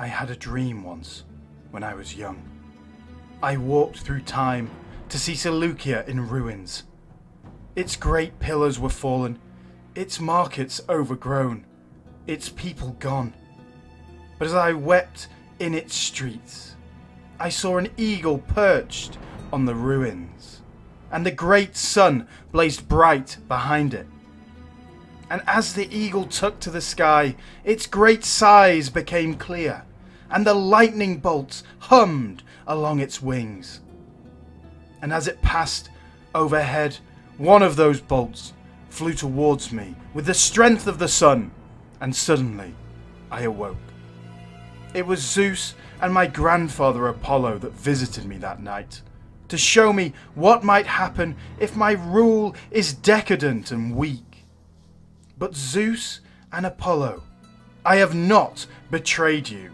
I had a dream once when I was young. I walked through time to see Seleucia in ruins. Its great pillars were fallen, its markets overgrown, its people gone. But as I wept in its streets, I saw an eagle perched on the ruins, and the great sun blazed bright behind it. And as the eagle took to the sky, its great size became clear, and the lightning bolts hummed along its wings. And as it passed overhead, one of those bolts flew towards me with the strength of the sun, and suddenly I awoke. It was Zeus and my grandfather Apollo that visited me that night to show me what might happen if my rule is decadent and weak. But Zeus and Apollo, I have not betrayed you.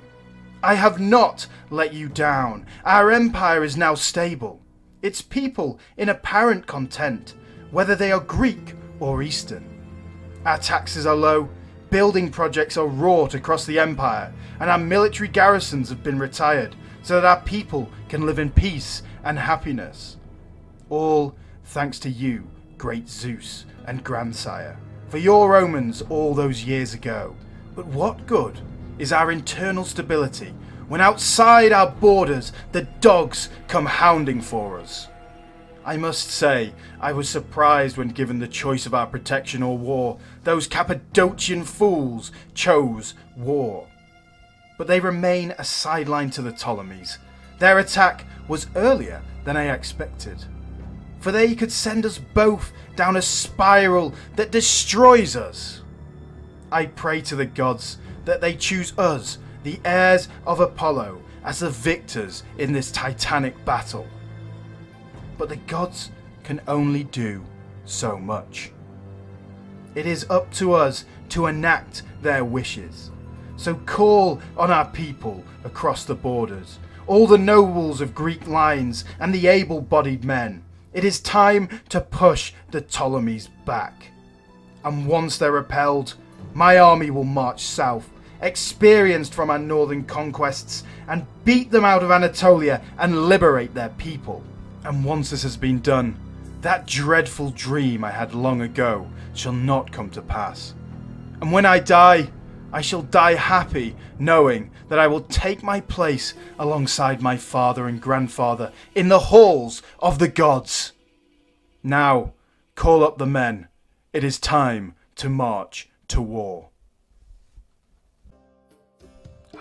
I have not let you down. Our empire is now stable. Its people in apparent content, whether they are Greek or Eastern. Our taxes are low, building projects are wrought across the empire, and our military garrisons have been retired so that our people can live in peace and happiness. All thanks to you, great Zeus and grandsire for your omens all those years ago. But what good is our internal stability when outside our borders the dogs come hounding for us? I must say, I was surprised when given the choice of our protection or war. Those Cappadocian fools chose war. But they remain a sideline to the Ptolemies. Their attack was earlier than I expected for they could send us both down a spiral that destroys us. I pray to the gods that they choose us, the heirs of Apollo, as the victors in this titanic battle. But the gods can only do so much. It is up to us to enact their wishes. So call on our people across the borders, all the nobles of Greek lines and the able bodied men it is time to push the Ptolemies back. And once they're repelled, my army will march south, experienced from our northern conquests, and beat them out of Anatolia and liberate their people. And once this has been done, that dreadful dream I had long ago shall not come to pass. And when I die, I shall die happy, knowing that I will take my place alongside my father and grandfather in the halls of the gods. Now, call up the men. It is time to march to war.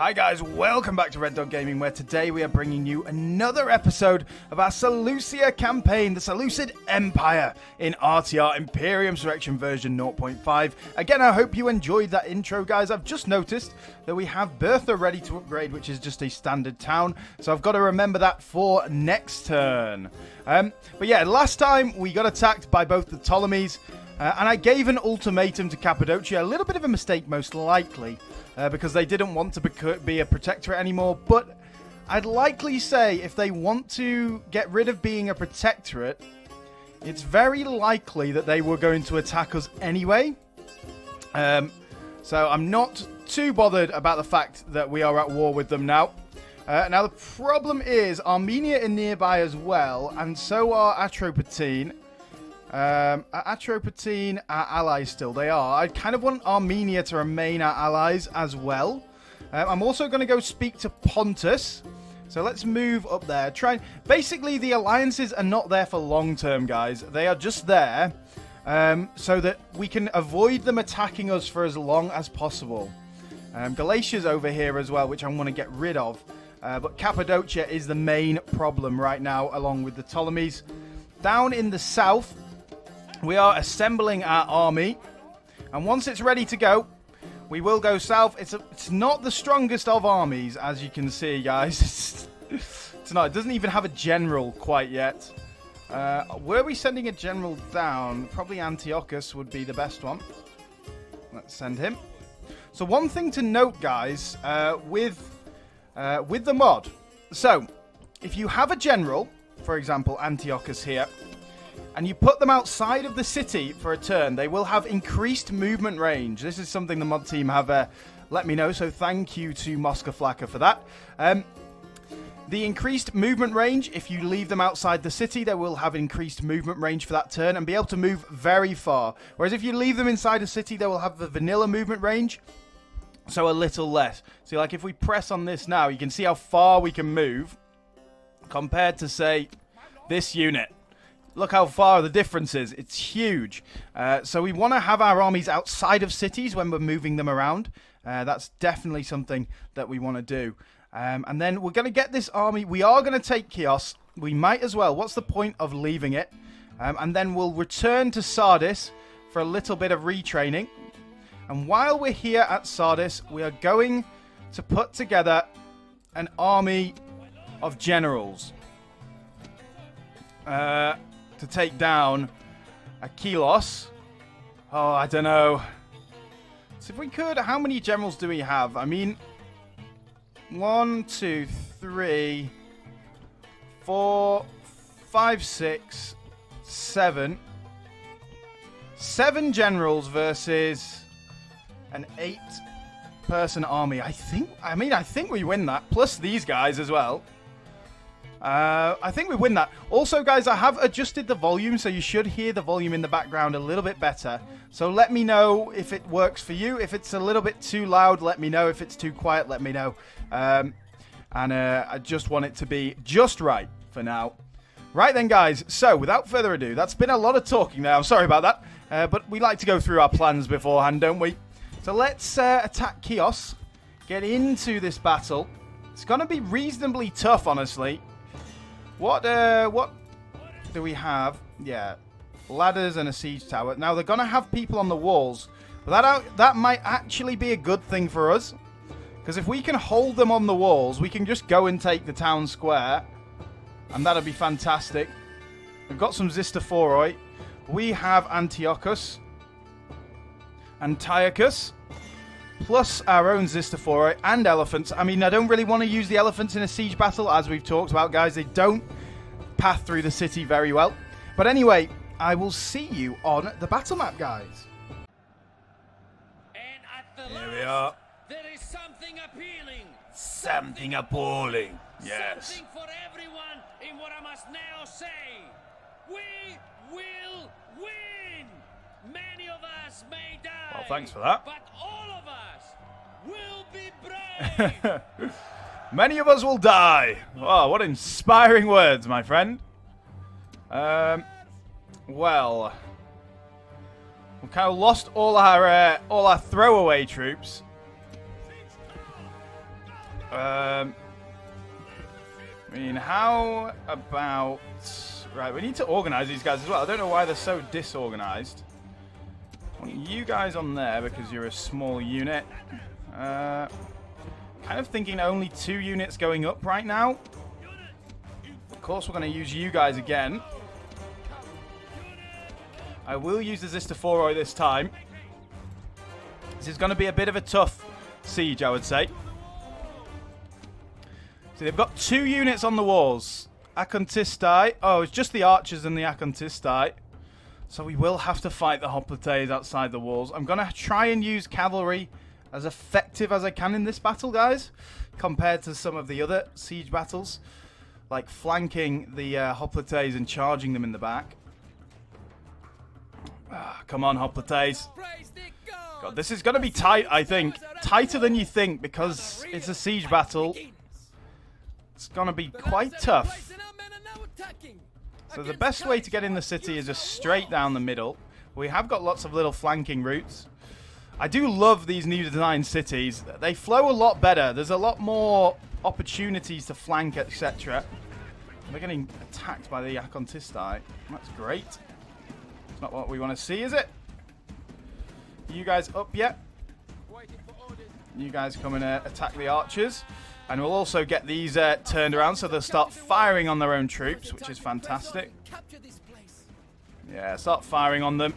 Hi guys, welcome back to Red Dog Gaming, where today we are bringing you another episode of our Seleucia campaign, the Seleucid Empire, in RTR Imperium Surrectum version 0.5. Again, I hope you enjoyed that intro, guys. I've just noticed that we have Bertha ready to upgrade, which is just a standard town, so I've got to remember that for next turn. Um, but yeah, last time we got attacked by both the Ptolemies, uh, and I gave an ultimatum to Cappadocia, a little bit of a mistake most likely uh, because they didn't want to be a protectorate anymore. But I'd likely say if they want to get rid of being a protectorate, it's very likely that they were going to attack us anyway. Um, so I'm not too bothered about the fact that we are at war with them now. Uh, now the problem is Armenia are nearby as well, and so are Atropatene. Um, Atropatene are allies still. They are. I kind of want Armenia to remain our allies as well. Um, I'm also going to go speak to Pontus. So let's move up there. Try. Basically, the alliances are not there for long term, guys. They are just there um, so that we can avoid them attacking us for as long as possible. Um, Galatia's over here as well, which I want to get rid of. Uh, but Cappadocia is the main problem right now, along with the Ptolemies. Down in the south, we are assembling our army. And once it's ready to go, we will go south. It's, a, it's not the strongest of armies, as you can see, guys. Tonight. It doesn't even have a general quite yet. Uh, were we sending a general down? Probably Antiochus would be the best one. Let's send him. So one thing to note, guys, uh, with uh, with the mod. So, if you have a general, for example, Antiochus here, and you put them outside of the city for a turn, they will have increased movement range. This is something the mod team have uh, let me know. So thank you to Mosca Flaka for that. Um, the increased movement range, if you leave them outside the city, they will have increased movement range for that turn and be able to move very far. Whereas if you leave them inside a city, they will have the vanilla movement range, so a little less. See, like if we press on this now, you can see how far we can move compared to, say, this unit. Look how far the difference is. It's huge. Uh, so we want to have our armies outside of cities when we're moving them around. Uh, that's definitely something that we want to do. Um, and then we're going to get this army. We are going to take Chios. We might as well. What's the point of leaving it? Um, and then we'll return to Sardis for a little bit of retraining. And while we're here at Sardis, we are going to put together an army of generals uh, to take down Aquilos. Oh, I don't know. So if we could, how many generals do we have? I mean, one, two, three, four, five, six, seven. Seven generals versus an eight person army. I think, I mean, I think we win that. Plus these guys as well. Uh, I think we win that. Also, guys, I have adjusted the volume, so you should hear the volume in the background a little bit better. So let me know if it works for you. If it's a little bit too loud, let me know. If it's too quiet, let me know. Um, and uh, I just want it to be just right for now. Right then, guys. So, without further ado, that's been a lot of talking now. I'm sorry about that. Uh, but we like to go through our plans beforehand, don't we? So let's uh, attack Chios. Get into this battle. It's going to be reasonably tough, honestly. What, uh, what do we have? Yeah, ladders and a siege tower. Now, they're going to have people on the walls. That, that might actually be a good thing for us. Because if we can hold them on the walls, we can just go and take the town square. And that'll be fantastic. We've got some Xystophoroi. We have Antiochus. Antiochus plus our own Xystophoroi and elephants. I mean, I don't really want to use the elephants in a siege battle, as we've talked about, guys. They don't path through the city very well. But anyway, I will see you on the battle map, guys. Here we are. There is something appealing. Something appalling. Yes. Something for everyone in what I must now say. We will win. Many of us may die. Well, thanks for that. But all of us will be brave. Many of us will die. Oh, what inspiring words, my friend. Um, well, we kind of lost all our uh, all our throwaway troops. Um, I mean, how about right? We need to organize these guys as well. I don't know why they're so disorganized. Want you guys on there because you're a small unit. Uh, kind of thinking only two units going up right now. Of course, we're going to use you guys again. I will use the Xystophoroi this time. This is going to be a bit of a tough siege, I would say. So they've got two units on the walls. Akontistai. Oh, it's just the archers and the Akontistai. So we will have to fight the Hoplites outside the walls. I'm going to try and use cavalry as effective as I can in this battle, guys, compared to some of the other siege battles, like flanking the uh, Hoplites and charging them in the back. Ah, come on, Hoplites. God, this is going to be tight, I think. Tighter than you think, because it's a siege battle. It's going to be quite tough. So the best way to get in the city is just straight down the middle. We have got lots of little flanking routes. I do love these new design cities. They flow a lot better. There's a lot more opportunities to flank, etc. We're getting attacked by the Akontistai. That's great. It's not what we want to see, is it? You guys up yet? You guys come and uh, attack the archers. And we'll also get these uh, turned around so they'll start firing on their own troops, which is fantastic. Yeah, start firing on them.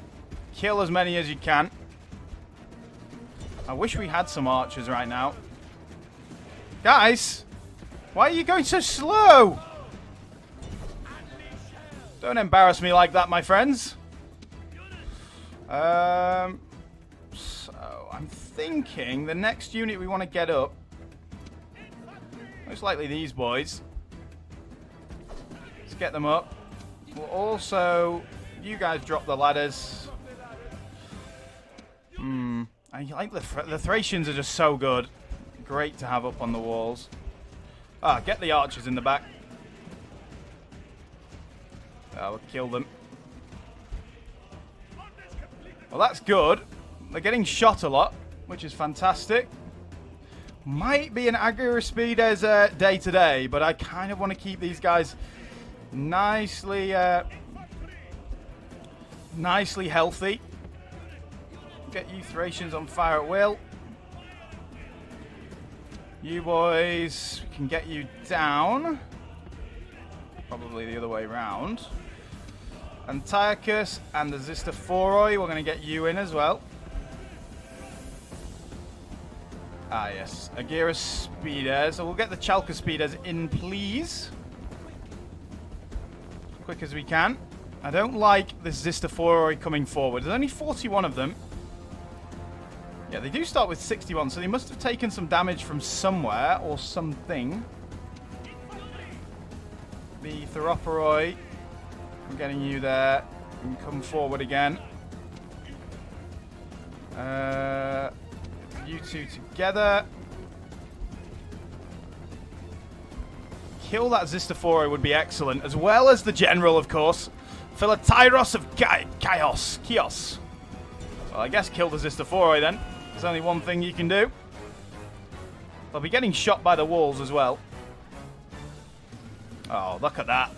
Kill as many as you can. I wish we had some archers right now. Guys, why are you going so slow? Don't embarrass me like that, my friends. Um, so, I'm thinking the next unit we want to get up, most likely these boys. Let's get them up. We'll also, you guys drop the ladders. Hmm. I like the, the Thracians are just so good. Great to have up on the walls. Ah, get the archers in the back. I will kill them. Well, that's good. They're getting shot a lot, which is fantastic. Might be an Argyraspides uh, day today, but I kind of want to keep these guys nicely, uh, nicely healthy. Get you Thracians on fire at will. You boys can get you down. Probably the other way around. Antiochus and the Xystophoroi, we're going to get you in as well. Ah, yes. Argyraspides. So we'll get the Chalkaspides in, please. As quick as we can. I don't like this Xystophoroi coming forward. There's only 41 of them. Yeah, they do start with 61, so they must have taken some damage from somewhere or something. The Thureophoroi I'm getting you there. You come forward again. Uh, you two together. Kill that Zistaphora would be excellent, as well as the general, of course. Philotyros of Chaos. Chaos. Well, I guess kill the Zistaphora then. There's only one thing you can do. They'll be getting shot by the walls as well. Oh, look at that.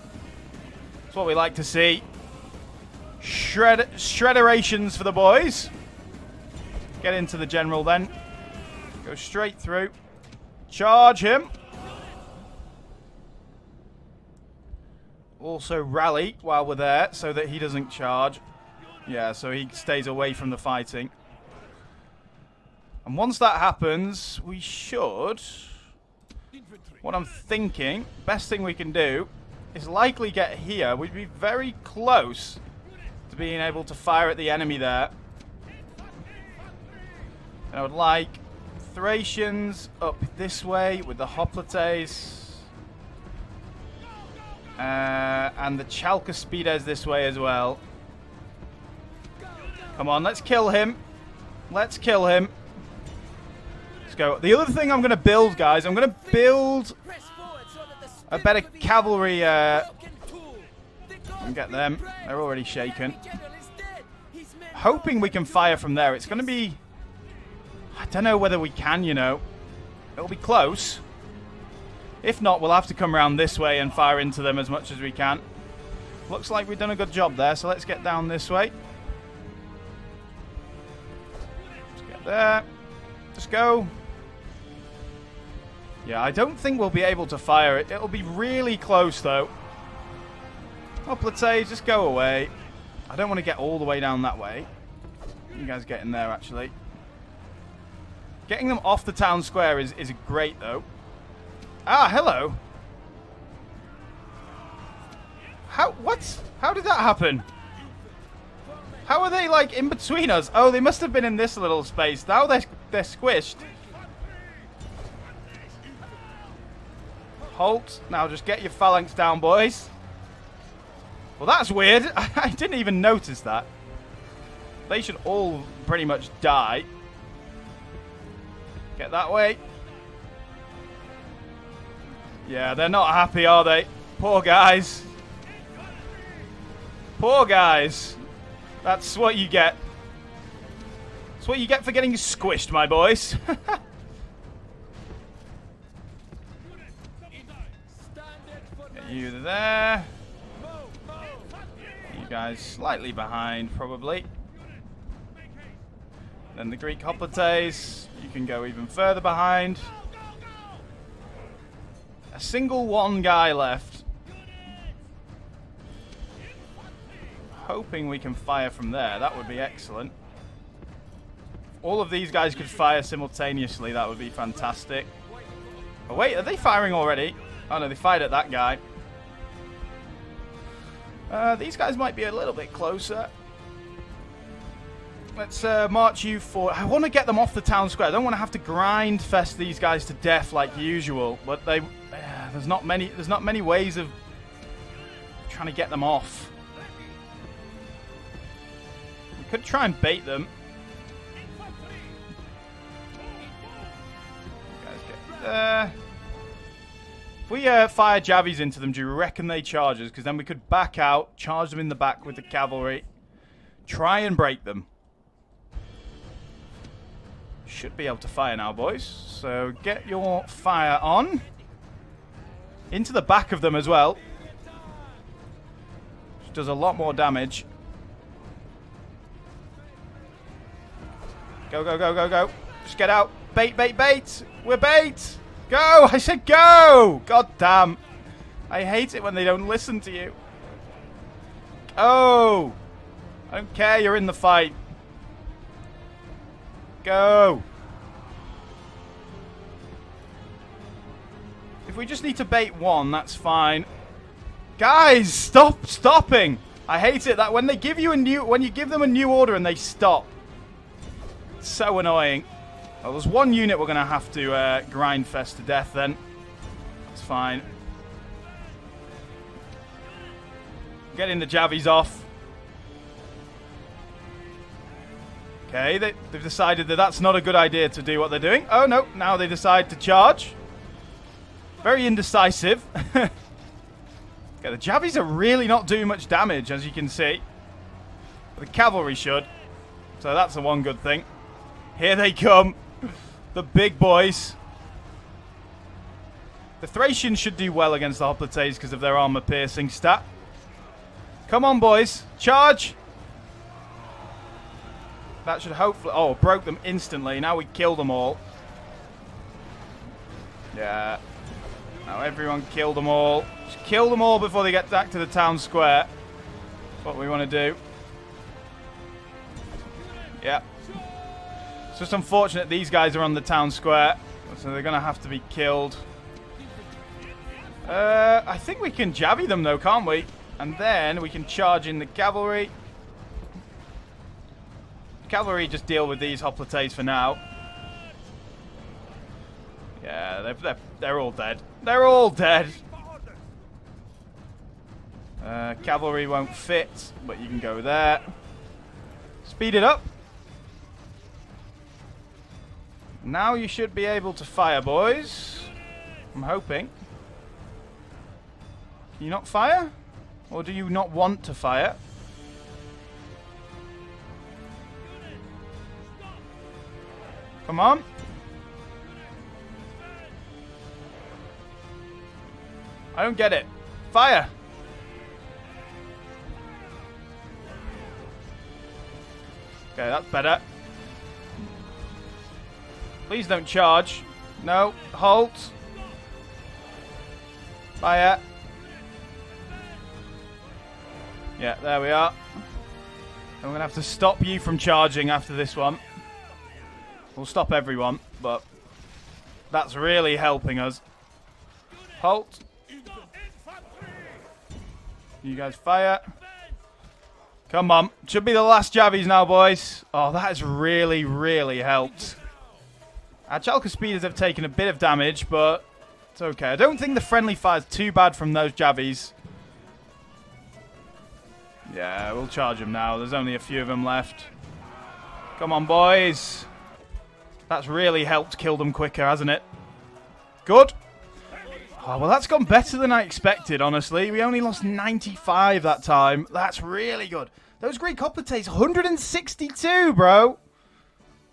That's what we like to see. Shred shredderations for the boys. Get into the general then. Go straight through. Charge him. Also rally while we're there so that he doesn't charge. Yeah, so he stays away from the fighting. And once that happens, we should... What I'm thinking, best thing we can do is likely get here, we'd be very close to being able to fire at the enemy there. And I would like Thracians up this way with the Hoplites. Uh, and the Chalcaspides this way as well. Come on, let's kill him. Let's kill him. Let's go. The other thing I'm going to build, guys, I'm going to build a better cavalry uh, and get them. They're already shaken. Hoping we can fire from there. It's going to be... I don't know whether we can, you know. It'll be close. If not, we'll have to come around this way and fire into them as much as we can. Looks like we've done a good job there, so let's get down this way. Let's get there. Just go. Yeah, I don't think we'll be able to fire it. It'll be really close, though. Oh, say, just go away. I don't want to get all the way down that way. You guys get in there, actually. Getting them off the town square is, is great, though. Ah, hello. How, what? How did that happen? How are they, like, in between us? Oh, they must have been in this little space. Now they're, they're squished. Halt. Now just get your phalanx down, boys. Well, that's weird. I didn't even notice that. They should all pretty much die. Get that way. Yeah, they're not happy, are they? Poor guys. Poor guys. That's what you get. That's what you get for getting squished, my boys. you there. You guys slightly behind, probably. Then the Greek hoplites. You can go even further behind. A single one guy left. Hoping we can fire from there. That would be excellent. If all of these guys could fire simultaneously. That would be fantastic. Oh, wait, are they firing already? Oh, no, they fired at that guy. Uh, these guys might be a little bit closer. Let's uh, march you for. I want to get them off the town square. I don't want to have to grind fest these guys to death like usual. But they, uh, there's not many. There's not many ways of trying to get them off. We could try and bait them. There. If we uh, fire javies into them, do you reckon they charge us? Because then we could back out, charge them in the back with the cavalry, try and break them. Should be able to fire now, boys. So get your fire on. Into the back of them as well. Which does a lot more damage. Go, go, go, go, go. Just get out. Bait, bait, bait. We're bait. Go! I said go! God damn. I hate it when they don't listen to you. Oh! I don't care, you're in the fight. Go! If we just need to bait one, that's fine. Guys, stop stopping! I hate it that when they give you a new when you give them a new order and they stop. It's so annoying. Well, there's one unit we're going to have to uh, grind fest to death then. It's fine. Getting the javies off. Okay, they, they've decided that that's not a good idea to do what they're doing. Oh, no, now they decide to charge. Very indecisive. okay, the javies are really not doing much damage, as you can see. But the cavalry should. So that's the one good thing. Here they come. The big boys. The Thracians should do well against the Hoplites because of their armor piercing stat. Come on, boys. Charge! That should hopefully... Oh, broke them instantly. Now we kill them all. Yeah. Now everyone kill them all. Just kill them all before they get back to the town square. That's what we want to do. Yeah. It's just unfortunate these guys are on the town square, so they're going to have to be killed. Uh, I think we can javvy them though, can't we? And then we can charge in the cavalry. Cavalry just deal with these hoplites for now. Yeah, they're, they're, they're all dead. They're all dead. Uh, cavalry won't fit, but you can go there. Speed it up. Now you should be able to fire, boys. I'm hoping. Can you not fire? Or do you not want to fire? Come on. I don't get it. Fire! Okay, that's better. Please don't charge. No. Halt. Fire. Yeah, there we are. I'm going to have to stop you from charging after this one. We'll stop everyone, but that's really helping us. Halt. You guys fire. Come on. Should be the last javies now, boys. Oh, that has really, really helped. Our Chalkaspides have taken a bit of damage, but it's okay. I don't think the friendly fire's too bad from those javies. Yeah, we'll charge them now. There's only a few of them left. Come on, boys. That's really helped kill them quicker, hasn't it? Good. Oh, well, that's gone better than I expected, honestly. We only lost 95 that time. That's really good. Those Great Hoplites, 162, bro.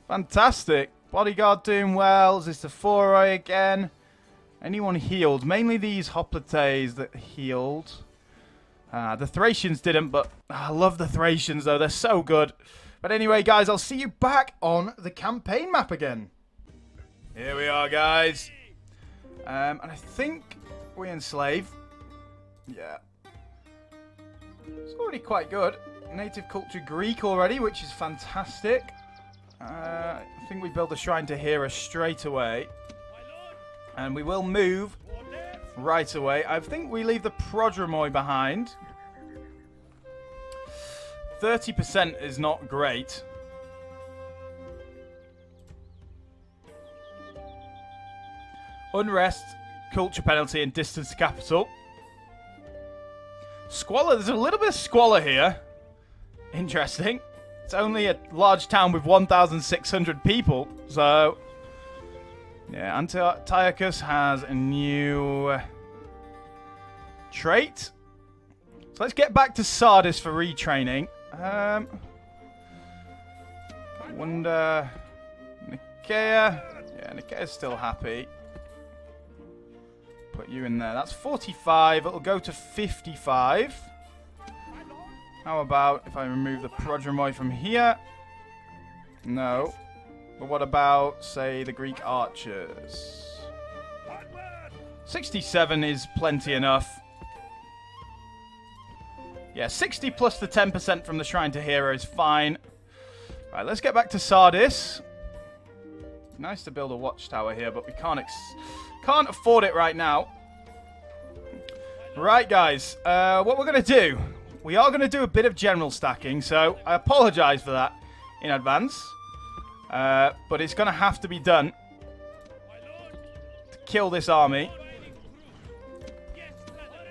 Fantastic. Bodyguard doing well. Is this the Foroi again? Anyone healed? Mainly these Hoplites that healed. Uh, the Thracians didn't, but I love the Thracians, though. They're so good. But anyway, guys, I'll see you back on the campaign map again. Here we are, guys. Um, and I think we enslave. Yeah. It's already quite good. Native culture Greek already, which is fantastic. Uh, I think we build a shrine to Hera straight away. And we will move right away. I think we leave the Prodromoi behind. 30% is not great. Unrest, culture penalty, and distance to capital. Squalor. There's a little bit of squalor here. Interesting. It's only a large town with 1,600 people, so... Yeah, Antiochus has a new trait. So let's get back to Sardis for retraining. Um, wonder... Nicaea? Yeah, Nicaea's still happy. Put you in there. That's 45. It'll go to 55. How about if I remove the Prodromoi from here? No. But what about, say, the Greek archers? 67 is plenty enough. Yeah, 60 plus the 10% from the Shrine to Hera is fine. Right, let's get back to Sardis. Nice to build a watchtower here, but we can't can't afford it right now. Right, guys. Uh, what we're going to do, we are going to do a bit of general stacking, so I apologise for that in advance. Uh, but it's going to have to be done to kill this army.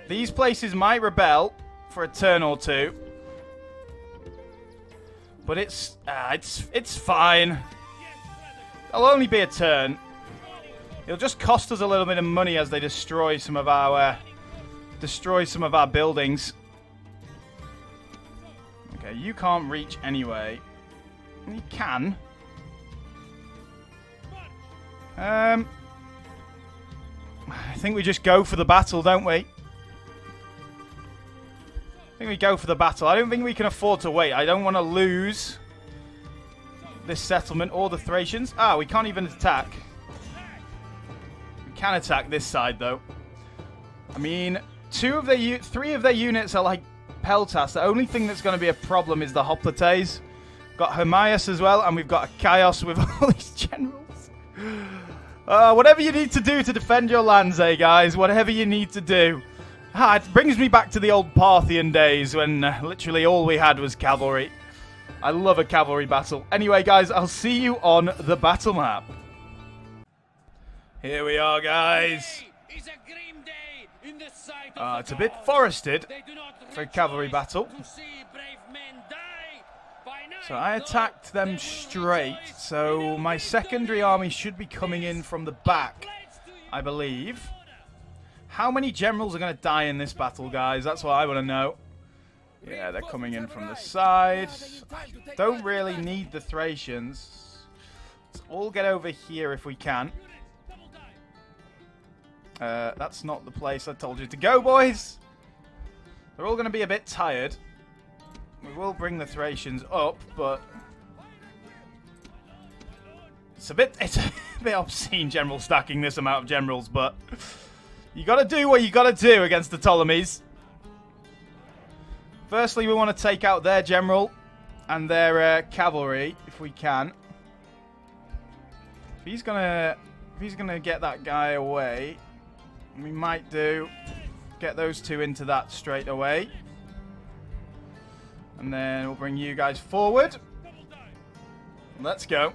These places might rebel for a turn or two. But it's uh, it's it's fine. It'll only be a turn. It'll just cost us a little bit of money as they destroy some of our uh, destroy some of our buildings. Okay, you can't reach anyway. You can. Um, I think we just go for the battle, don't we? I think we go for the battle. I don't think we can afford to wait. I don't want to lose this settlement or the Thracians. Ah, we can't even attack. We can attack this side, though. I mean, two of their, three of their units are like Peltas. The only thing that's going to be a problem is the Hoplites. Got Hermias as well, and we've got a Chaos with all these generals. Uh, whatever you need to do to defend your lands, eh, guys? Whatever you need to do. Ah, it brings me back to the old Parthian days when uh, literally all we had was cavalry. I love a cavalry battle. Anyway, guys, I'll see you on the battle map. Here we are, guys. Uh, it's a bit forested for a cavalry battle. So I attacked them straight, so my secondary army should be coming in from the back, I believe. How many generals are going to die in this battle, guys? That's what I want to know. Yeah, they're coming in from the side. Don't really need the Thracians. Let's all get over here if we can. Uh, that's not the place I told you to go, boys. They're all going to be a bit tired. We will bring the Thracians up, but... It's a bit it's a bit obscene general stacking this amount of generals, but you got to do what you got to do against the Ptolemies. Firstly, we want to take out their general and their uh, cavalry if we can. If he's gonna if he's gonna get that guy away, we might do get those two into that straight away. And then we'll bring you guys forward. Let's go.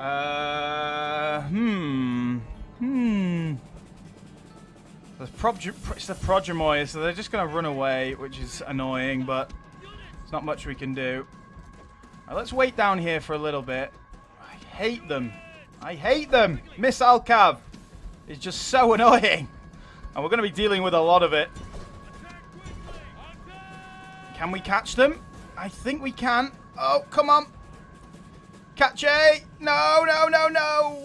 Uh, hmm. Hmm. There's it's the Prodromoi, so they're just going to run away, which is annoying, but there's not much we can do. Right, let's wait down here for a little bit. I hate them. I hate them. Missile Cav is just so annoying. And we're going to be dealing with a lot of it. Can we catch them? I think we can. Oh, come on. Catch A. No, no, no, no.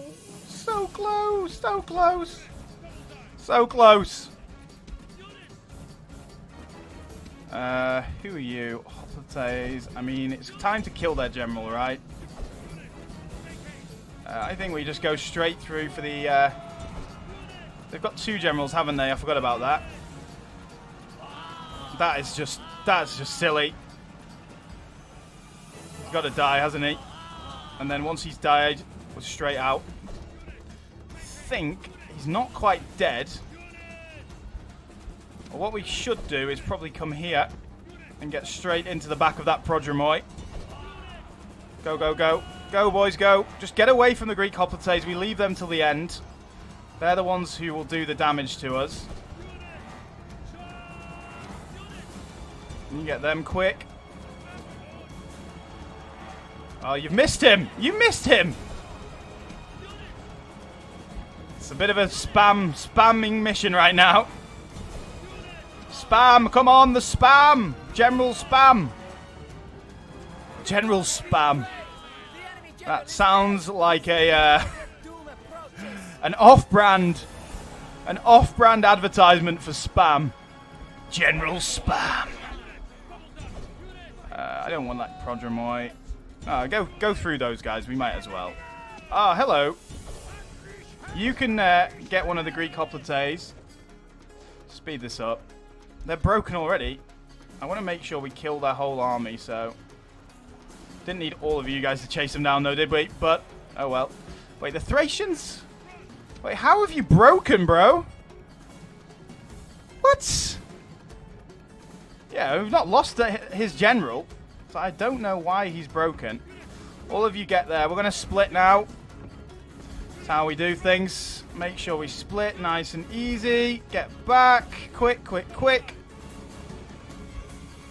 So close, so close. So close. Uh, who are you? Hoplites. I mean, it's time to kill their general, right? Uh, I think we just go straight through for the... Uh, they've got two generals, haven't they? I forgot about that. That is just... That's just silly. He's got to die, hasn't he? And then once he's died, we're straight out. I think he's not quite dead. What we should do is probably come here and get straight into the back of that Prodromoi. Go, go, go. Go, boys, go. Just get away from the Greek hoplites. We leave them till the end. They're the ones who will do the damage to us. You get them quick. Oh, you've missed him! You missed him! It's a bit of a spam, spamming mission right now. Spam, come on, the spam! General spam! General spam. That sounds like a uh, an off-brand an off-brand advertisement for spam. General spam. Uh, I don't want that Prodromoi. Oh, go go through those guys. We might as well. Ah, hello. You can uh, get one of the Greek hoplites. Speed this up. They're broken already. I want to make sure we kill their whole army, so... Didn't need all of you guys to chase them down, though, did we? But, oh well. Wait, the Thracians? Wait, how have you broken, bro? What? Yeah, we've not lost his general. So I don't know why he's broken. All of you get there. We're going to split now. That's how we do things. Make sure we split nice and easy. Get back. Quick, quick, quick.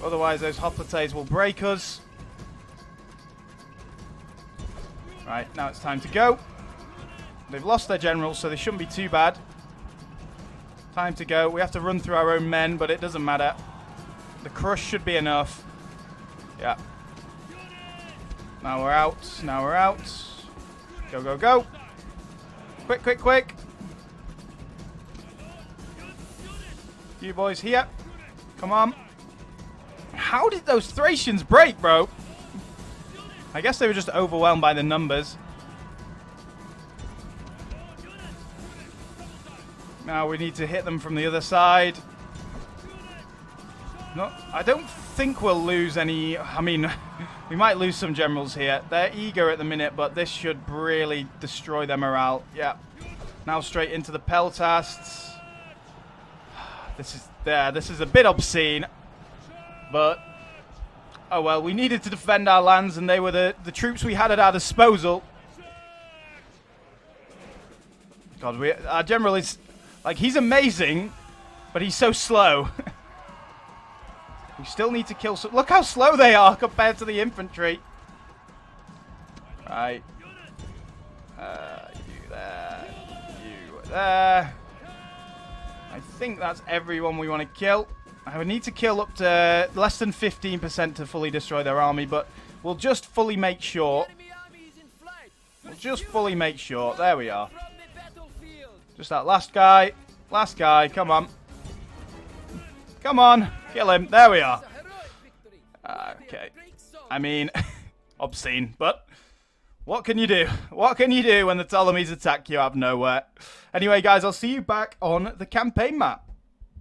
Otherwise, those hoplites will break us. Right, now it's time to go. They've lost their general, so they shouldn't be too bad. Time to go. We have to run through our own men, but it doesn't matter. The crush should be enough. Yeah. Now we're out. Now we're out. Go, go, go. Quick, quick, quick. You boys here. Come on. How did those Thracians break, bro? I guess they were just overwhelmed by the numbers. Now we need to hit them from the other side. No, I don't think we'll lose any... I mean, we might lose some generals here. They're eager at the minute, but this should really destroy their morale. Yeah. Now straight into the peltasts. This is there. This is a bit obscene, but Oh well, we needed to defend our lands and they were the, the troops we had at our disposal. God, we, our general is... Like, he's amazing, but he's so slow. we still need to kill... Some... Look how slow they are compared to the infantry. Right. Uh, you there. You there. I think that's everyone we want to kill. I would need to kill up to less than 15% to fully destroy their army, but we'll just fully make sure. We'll just fully make sure. There we are. Just that last guy. Last guy. Come on. Come on. Kill him. There we are. Okay. I mean, obscene, but what can you do? What can you do when the Ptolemies attack you out of nowhere? Anyway, guys, I'll see you back on the campaign map.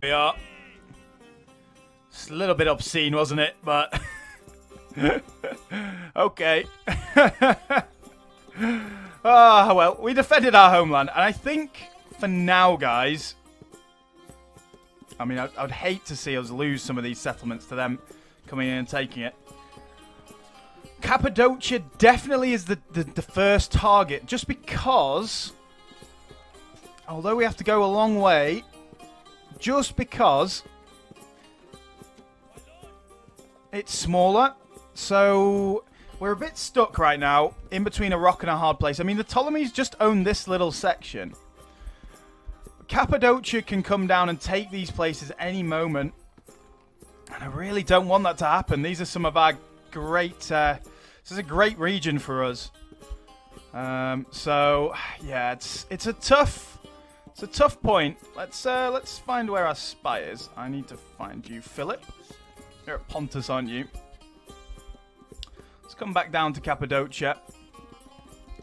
We are. It's a little bit obscene, wasn't it? But okay. Ah, well, we defended our homeland, and I think for now, guys. I mean, I'd, I'd hate to see us lose some of these settlements to them coming in and taking it. Cappadocia definitely is the, the, the, first target, just because, although we have to go a long way, just because it's smaller, so we're a bit stuck right now in between a rock and a hard place. I mean, the Ptolemies just own this little section. Cappadocia can come down and take these places any moment. And I really don't want that to happen. These are some of our great... Uh, this is a great region for us. Um, so, yeah, it's it's a tough... It's a tough point. Let's uh, let's find where our spy is. I need to find you, Philip. You're at Pontus, aren't you? Let's come back down to Cappadocia.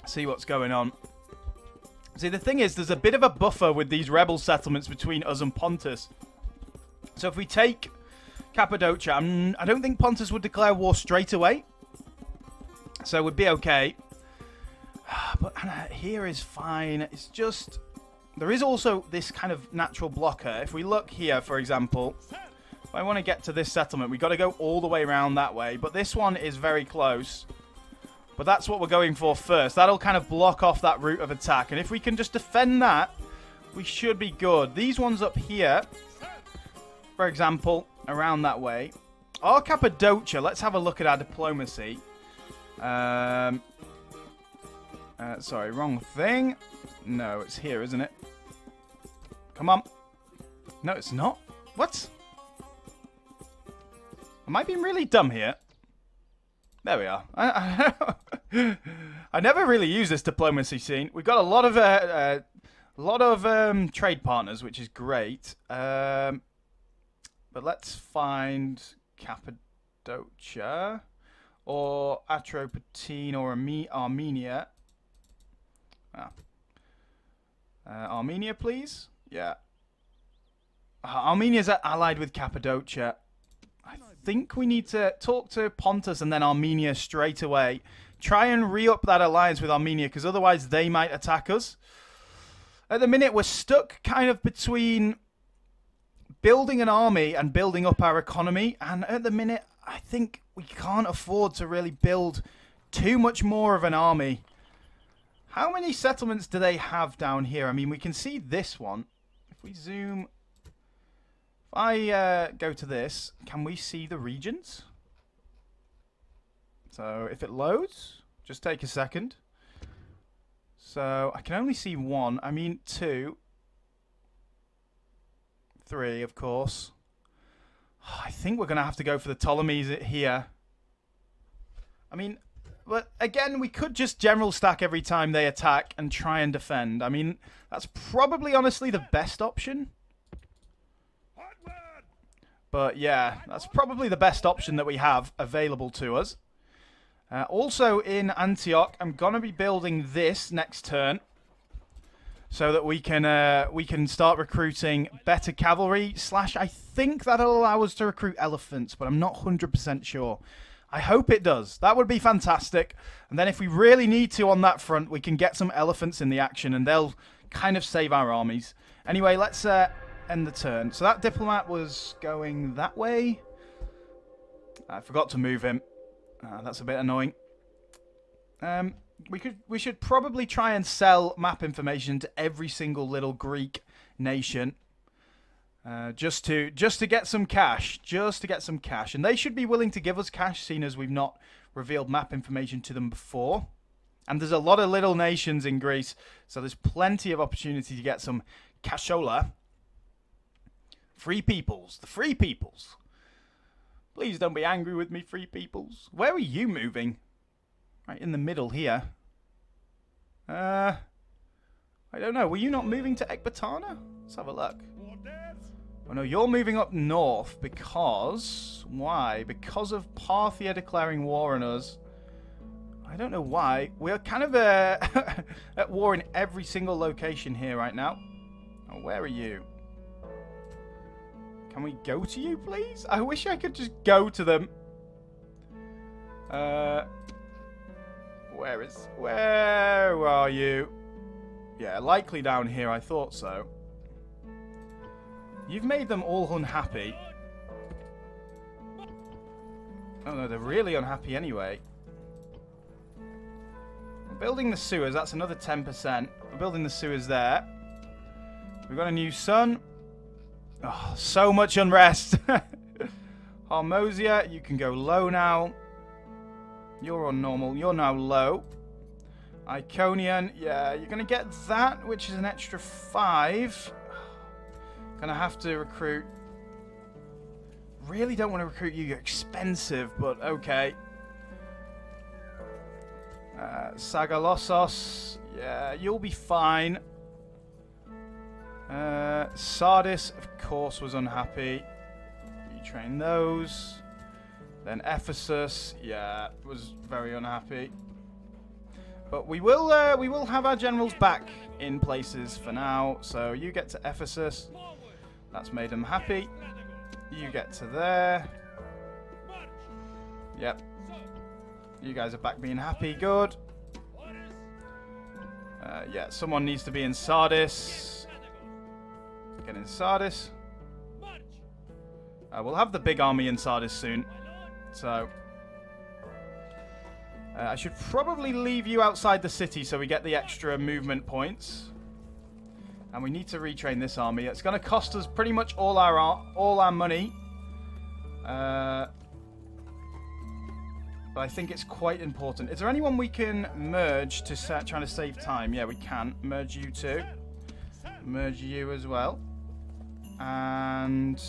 See what's going on. See, the thing is, there's a bit of a buffer with these rebel settlements between us and Pontus. So if we take Cappadocia, I'm, I don't think Pontus would declare war straight away. So we'd be okay. But here is fine. It's just... There is also this kind of natural blocker. If we look here, for example... If I want to get to this settlement, we've got to go all the way around that way. But this one is very close. But that's what we're going for first. That'll kind of block off that route of attack. And if we can just defend that, we should be good. These ones up here, for example, around that way. Our Cappadocia, let's have a look at our diplomacy. Um, uh, sorry, wrong thing. No, it's here, isn't it? Come on. No, it's not. What? Am I being really dumb here? There we are. I, never really use this diplomacy scene. We've got a lot of uh, uh, a lot of um, trade partners, which is great. Um, but let's find Cappadocia or Atropatene or Armenia. Ah. Uh, Armenia, please. Yeah. Uh, Armenia's allied with Cappadocia. Think we need to talk to Pontus and then Armenia straight away. Try and re-up that alliance with Armenia, because otherwise they might attack us. At the minute, we're stuck kind of between building an army and building up our economy. And at the minute, I think we can't afford to really build too much more of an army. How many settlements do they have down here? I mean, we can see this one. If we zoom... If I uh, go to this, can we see the regions? So if it loads, just take a second. So I can only see one. I mean two. Three, of course. I think we're going to have to go for the Ptolemies here. I mean, but again, we could just general stack every time they attack and try and defend. I mean, that's probably honestly the best option. But yeah, that's probably the best option that we have available to us. Uh, also in Antioch, I'm going to be building this next turn so that we can uh, we can start recruiting better cavalry slash I think that'll allow us to recruit elephants, but I'm not 100% sure. I hope it does. That would be fantastic. And then if we really need to on that front, we can get some elephants in the action and they'll kind of save our armies. Anyway, let's uh, end the turn. So that diplomat was going that way. I forgot to move him. Uh, that's a bit annoying. Um, we could we should probably try and sell map information to every single little Greek nation uh, just to just to get some cash, just to get some cash, and they should be willing to give us cash, seeing as we've not revealed map information to them before. And there's a lot of little nations in Greece, so there's plenty of opportunity to get some cashola. Free peoples, the free peoples. Please don't be angry with me, free peoples. Where are you moving? Right in the middle here. Uh, I don't know. Were you not moving to Ecbatana? Let's have a look. Oh no, you're moving up north because... Why? Because of Parthia declaring war on us. I don't know why. We're kind of uh, at war in every single location here right now. Oh, where are you? Can we go to you, please? I wish I could just go to them. Uh, where is... Where are you? Yeah, likely down here. I thought so. You've made them all unhappy. Oh no, they're really unhappy anyway. We're building the sewers, that's another 10%. We're building the sewers there. We've got a new son. Oh, so much unrest. Harmosia, you can go low now. You're on normal. You're now low. Iconian, yeah, you're going to get that, which is an extra five. Gonna have to recruit. Really don't want to recruit you. You're expensive, but okay. Uh, Sagalossos. Yeah, you'll be fine. Uh, Sardis, of course, was unhappy. You train those. Then Ephesus, yeah, was very unhappy. But we will, uh, we will have our generals back in places for now. So you get to Ephesus. That's made them happy. You get to there. Yep. You guys are back being happy. Good. Uh, yeah, someone needs to be in Sardis. Get in Sardis. Uh, we'll have the big army in Sardis soon. So. Uh, Uh, I should probably leave you outside the city so we get the extra movement points. And we need to retrain this army. It's going to cost us pretty much all our all our money. Uh, but I think it's quite important. Is there anyone we can merge to trying to save time? Yeah, we can. Merge you too. Merge you as well. And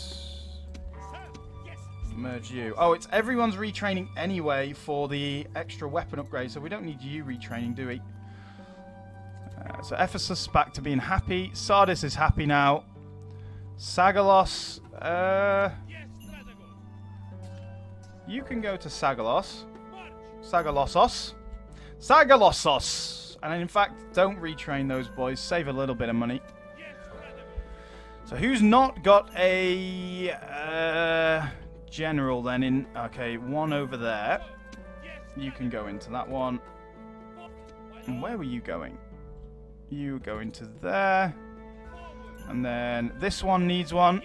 merge you. Oh, it's everyone's retraining anyway for the extra weapon upgrade, so we don't need you retraining, do we? Uh, so Ephesus back to being happy. Sardis is happy now. Sagalos, uh, you can go to Sagalos. Sagalossos. Sagalossos! And in fact, don't retrain those boys. Save a little bit of money. So who's not got a uh, general then in... Okay, one over there. You can go into that one. And where were you going? You go into there. And then this one needs one.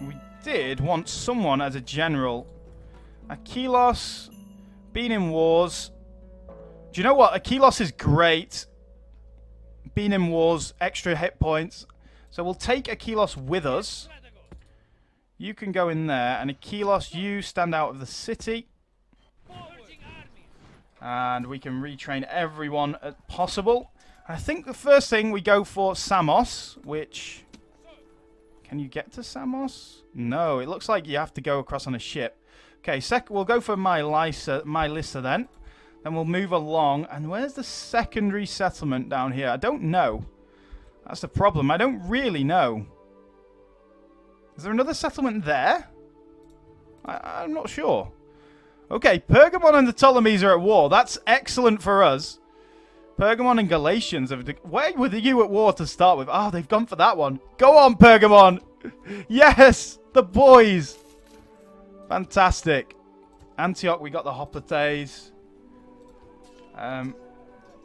We did want someone as a general. Aquilos, been in wars. Do you know what? Aquilos is great. Been in wars, extra hit points. So we'll take Aquilos with us. You can go in there, and Aquilos, you stand out of the city. And we can retrain everyone at possible. I think the first thing we go for Samos, which... Can you get to Samos? No, it looks like you have to go across on a ship. Okay, sec we'll go for my Lysa, my then. Then we'll move along. And where's the secondary settlement down here? I don't know. That's the problem. I don't really know. Is there another settlement there? I, I'm not sure. Okay, Pergamon and the Ptolemies are at war. That's excellent for us. Pergamon and Galatians have... Where were you at war to start with? Oh, they've gone for that one. Go on, Pergamon! yes! The boys! Fantastic. Antioch, we got the Hoplites. Um,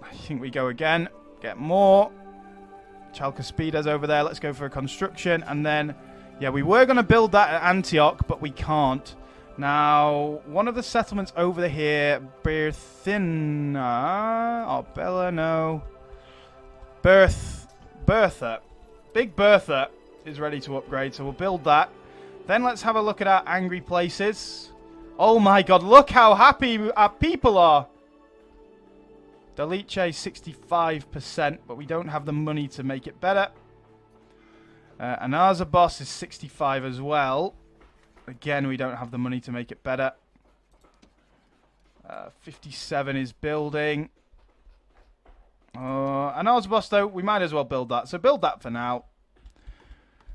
I think we go again. Get more. Chalkaspides over there. Let's go for a construction. And then, yeah, we were going to build that at Antioch, but we can't. Now, one of the settlements over here, Berthina, or Bella, no. Berth, Bertha. Big Bertha is ready to upgrade, so we'll build that. Then let's have a look at our angry places. Oh my god, look how happy our people are. Delice 65%, but we don't have the money to make it better. Uh, and boss is 65 as well. Again, we don't have the money to make it better. Uh, 57 is building. Uh, and boss, though, we might as well build that. So build that for now.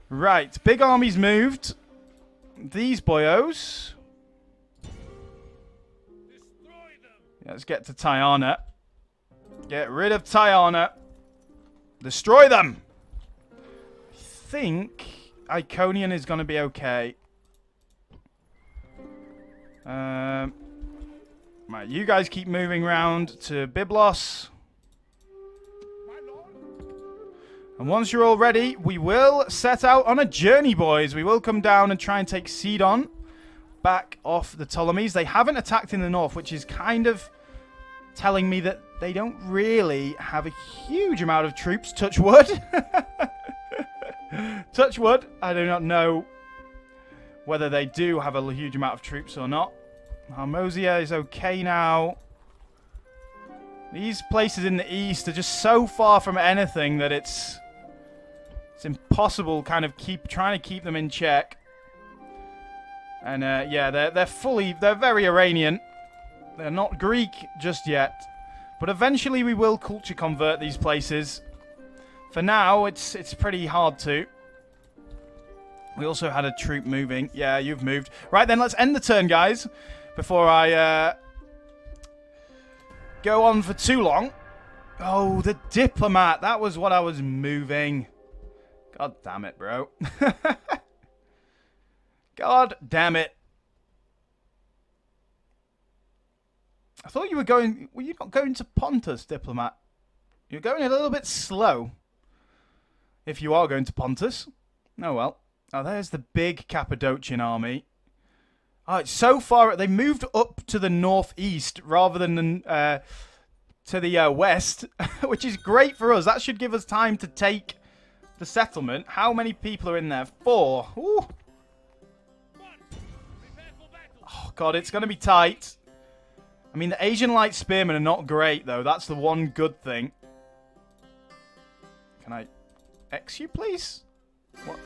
Right, big armies moved these boyos. Let's get to Tyana. Get rid of Tyana. Destroy them. I think Iconian is going to be okay. Um, right, you guys keep moving around to Byblos. And once you're all ready, we will set out on a journey, boys. We will come down and try and take Sidon back off the Ptolemies. They haven't attacked in the north, which is kind of telling me that they don't really have a huge amount of troops. Touch wood. Touch wood. I do not know whether they do have a huge amount of troops or not. Harmosia is okay now. These places in the east are just so far from anything that it's it's impossible kind of keep trying to keep them in check. And uh, yeah, they're they're fully they're very Iranian. They're not Greek just yet, but eventually we will culture convert these places. For now, it's it's pretty hard to. We also had a troop moving. Yeah, you've moved. Right then, let's end the turn, guys, before I uh, go on for too long. Oh, the diplomat. That was what I was moving. God damn it, bro. God damn it. I thought you were going... Were you not going to Pontus, Diplomat? You're going a little bit slow. If you are going to Pontus. Oh, well. Oh, there's the big Cappadocian army. Alright, so far. They moved up to the northeast rather than uh, to the uh, west, which is great for us. That should give us time to take the settlement. How many people are in there? Four. Ooh. Oh, God, it's going to be tight. I mean, the Asian Light Spearmen are not great, though. That's the one good thing. Can I X you, please? What?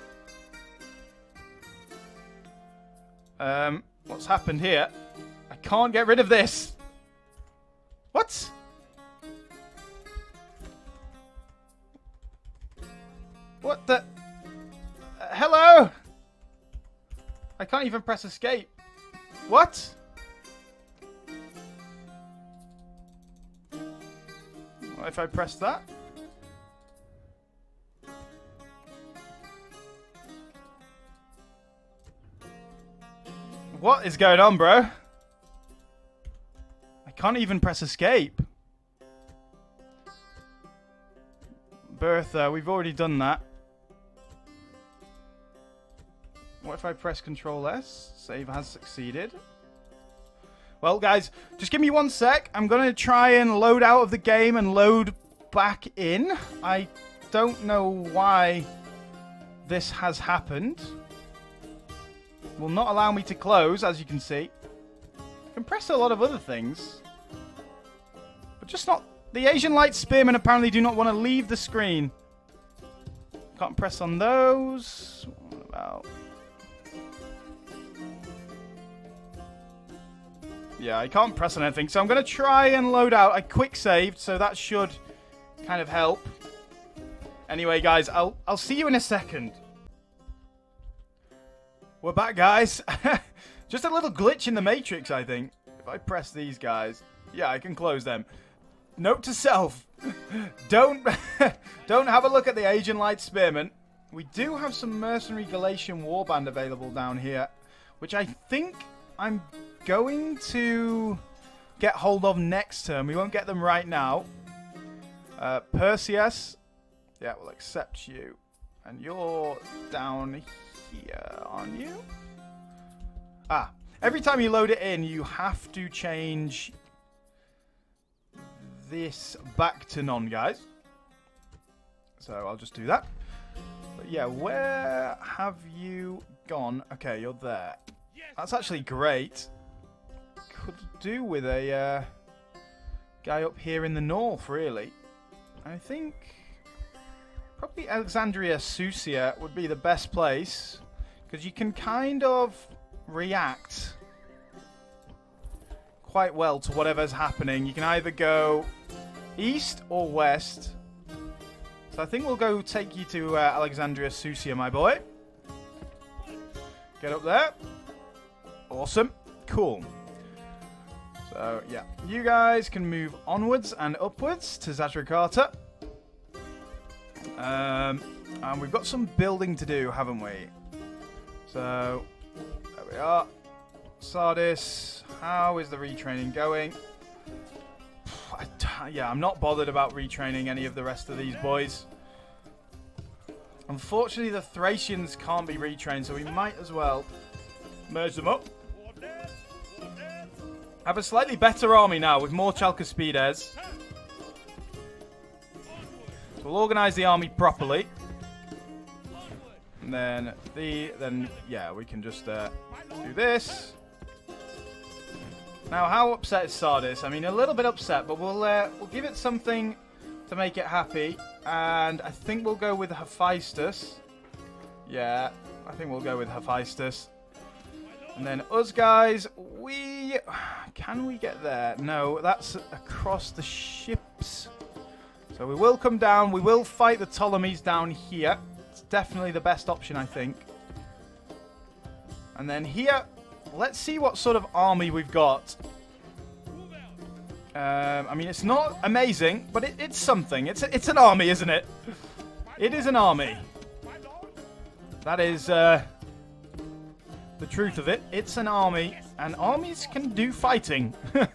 Um, what's happened here? I can't get rid of this. What? What the? Uh, hello? I can't even press escape. What? If I press that? What is going on, bro? I can't even press escape. Bertha, we've already done that. What if I press Control S? Save has succeeded. Well, guys, just give me one sec. I'm going to try and load out of the game and load back in. I don't know why this has happened. Will not allow me to close, as you can see. I can press a lot of other things. But just not... The Asian Light Spearmen apparently do not want to leave the screen. Can't press on those. What about... Yeah, I can't press on anything, so I'm going to try and load out. a quick saved, so that should kind of help. Anyway, guys, I'll I'll see you in a second. We're back, guys. Just a little glitch in the Matrix, I think. If I press these guys, yeah, I can close them. Note to self: don't don't have a look at the Asian Light Spearmen. We do have some Mercenary Galatian Warband available down here, which I think I'm going to get hold of next turn. We won't get them right now. Uh, Perseus, yeah, we'll accept you. And you're down here, aren't you? Ah, every time you load it in, you have to change this back to none, guys. So I'll just do that. But yeah, where have you gone? Okay, you're there. That's actually great. Could do with a uh, guy up here in the north, really. I think probably Alexandria Susia would be the best place because you can kind of react quite well to whatever's happening. You can either go east or west. So I think we'll go take you to uh, Alexandria Susia, my boy. Get up there. Awesome. Cool. So, yeah. You guys can move onwards and upwards to Zatrikata. Um, and we've got some building to do, haven't we? So, there we are. Sardis, how is the retraining going? yeah, I'm not bothered about retraining any of the rest of these boys. Unfortunately, the Thracians can't be retrained, so we might as well merge them up. Have a slightly better army now with more Chalkaspides. So we'll organise the army properly. And then the then yeah, we can just uh, do this. Now, how upset is Sardis? I mean, a little bit upset, but we'll uh, we'll give it something to make it happy, and I think we'll go with Hephaestus. Yeah, I think we'll go with Hephaestus. And then us guys, we... Can we get there? No, that's across the ships. So we will come down. We will fight the Ptolemies down here. It's definitely the best option, I think. And then here, let's see what sort of army we've got. Um, I mean, it's not amazing, but it, it's something. It's, a, it's an army, isn't it? It is an army. That is... Uh, the truth of it. It's an army, and armies can do fighting.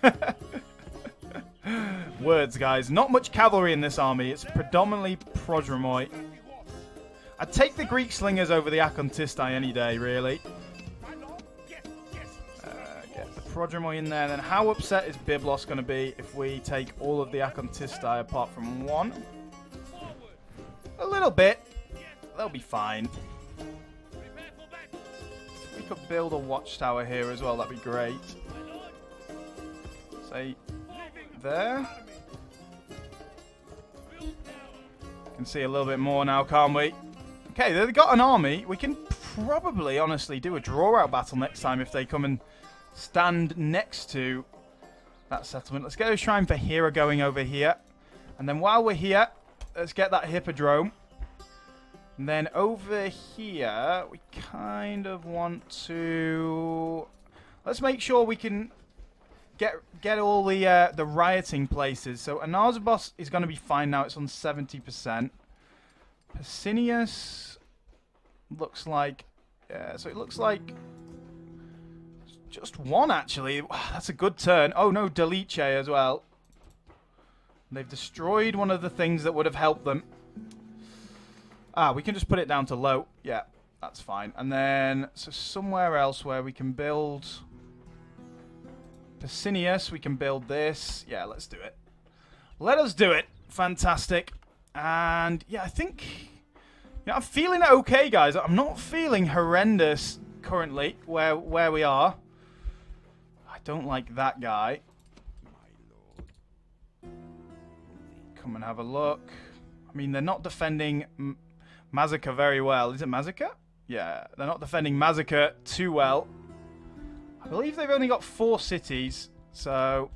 Words, guys. Not much cavalry in this army. It's predominantly Prodromoi. I'd take the Greek slingers over the Akontistai any day, really. Uh, Prodromoi in there. Then how upset is Byblos going to be if we take all of the Akontistai apart from one? A little bit. They'll be fine. We could build a watchtower here as well. That'd be great. Say there. Can see a little bit more now, can't we? Okay, they've got an army. We can probably, honestly, do a draw-out battle next time if they come and stand next to that settlement. Let's get a shrine for Hera going over here. And then while we're here, let's get that hippodrome. And then over here, we kind of want to... Let's make sure we can get get all the uh, the rioting places. So Anazabos is going to be fine now. It's on 70%. Pesinius looks like... Yeah, so it looks like just one, actually. That's a good turn. Oh, no, Delice as well. They've destroyed one of the things that would have helped them. Ah, we can just put it down to low. Yeah, that's fine. And then, so somewhere else where we can build... Pesinius, we can build this. Yeah, let's do it. Let us do it. Fantastic. And, yeah, I think... Yeah, I'm feeling okay, guys. I'm not feeling horrendous currently where where we are I don't like that guy. Come and have a look. I mean, they're not defending M Mazaka very well. Is it Mazaka? Yeah, they're not defending Mazaka too well. I believe they've only got four cities, so...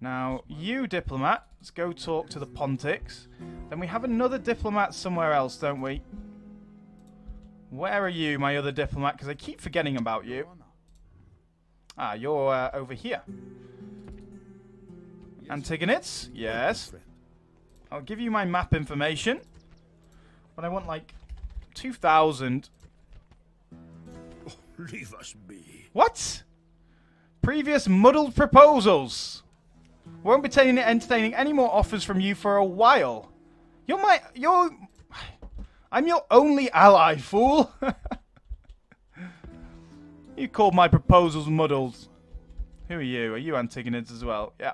Now, you, diplomat, let's go talk to the Pontics. Then we have another diplomat somewhere else, don't we? Where are you, my other diplomat? Because I keep forgetting about you. Ah, you're uh, over here. Antigonids? Yes. I'll give you my map information. But I want like 2,000. Oh, leave us be. What? Previous muddled proposals. Won't be entertaining any more offers from you for a while. You're my... You're... I'm your only ally, fool. You called my proposals muddled. Who are you? Are you Antigonids as well? Yeah.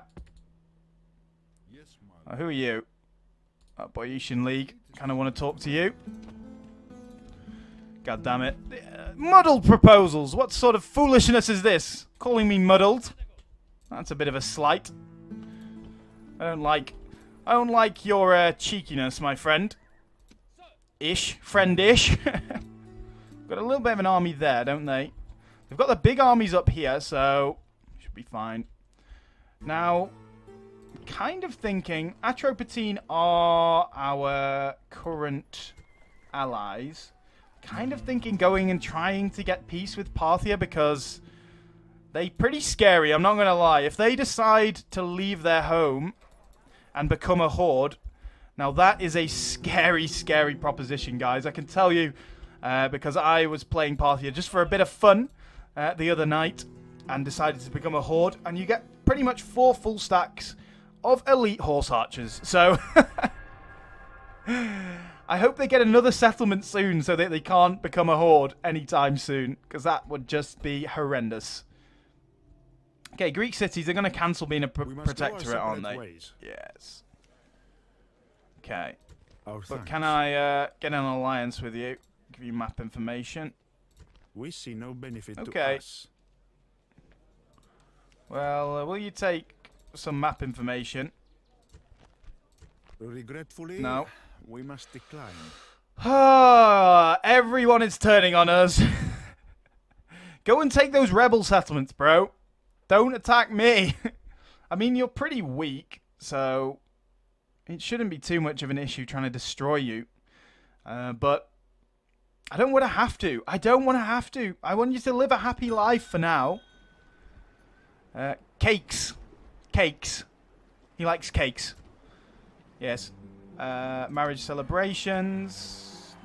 Yes, my uh, who are you? Uh, Boeotian League. Kind of want to talk to you. God damn it. Uh, muddled proposals. What sort of foolishness is this? Calling me muddled? That's a bit of a slight. I don't like... I don't like your uh, cheekiness, my friend. Ish. Friend-ish. Got a little bit of an army there, don't they? They've got the big armies up here, so should be fine. Now, kind of thinking Atropatene are our current allies. Kind of thinking going and trying to get peace with Parthia because they pretty scary, I'm not going to lie. If they decide to leave their home and become a horde, now that is a scary, scary proposition, guys. I can tell you uh, because I was playing Parthia just for a bit of fun uh, the other night and decided to become a horde, and you get pretty much four full stacks of elite horse archers. So I hope they get another settlement soon so that they can't become a horde anytime soon, because that would just be horrendous. Okay, Greek cities, they're going to cancel being a pr protectorate, aren't they? Ways. Yes. Okay. Oh, but can I uh, get an alliance with you? Give you map information. We see no benefit okay. to us. Well, uh, will you take some map information? Regretfully, no. we must decline. Everyone is turning on us. Go and take those rebel settlements, bro. Don't attack me. I mean, you're pretty weak, so it shouldn't be too much of an issue trying to destroy you. Uh, but I don't want to have to. I don't want to have to. I want you to live a happy life for now. Uh, cakes. Cakes. He likes cakes. Yes. Uh, marriage celebrations.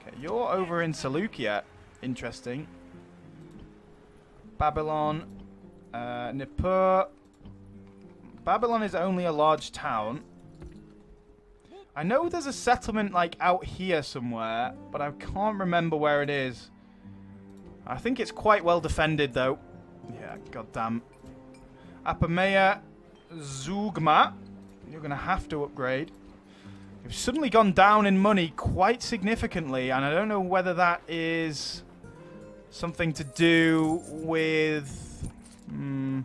Okay, you're over in Seleucia. Interesting. Babylon. Uh, Nippur. Babylon is only a large town. I know there's a settlement like out here somewhere, but I can't remember where it is. I think it's quite well defended, though. Yeah, goddamn. Apamea Zeugma. You're going to have to upgrade. You've suddenly gone down in money quite significantly, and I don't know whether that is something to do with hmm,